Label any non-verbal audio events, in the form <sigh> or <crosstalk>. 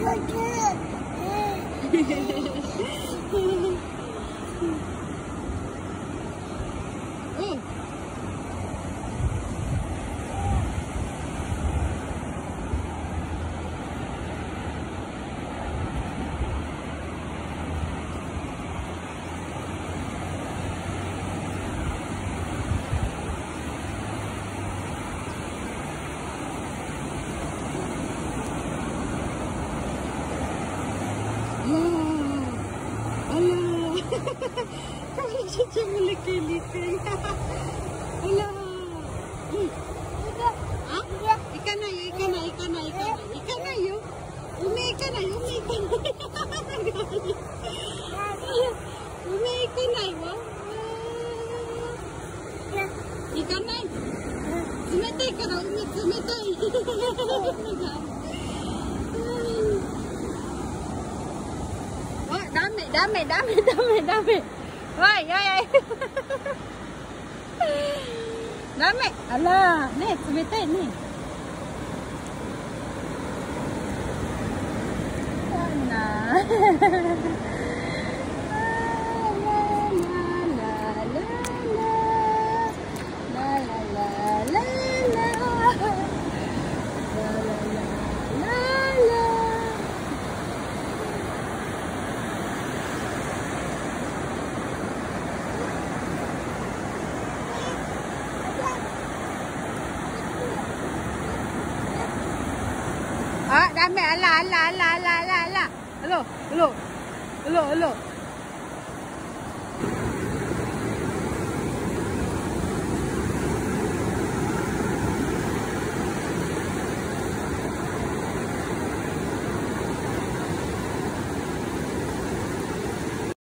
Hey. <laughs> Kalau cucu melekeh-lekeh. Alah. Hmm. Ha? Ikan ayu, ikan ayu, ikan ayu, ikan ayu. Ikan ayu. Umi ikan ayu, umi ikan ayu. Umi ikan ayu. Ikan ayu. Umi sumetai. Oh, dami, dami, dami, dami, dami. Wai, ay, ay. Dami. Ala, ni, sumetai ni. Sana. Ah, dami. Ala, ala, ala, ala, ala, ala. Hello, hello. Hello, hello.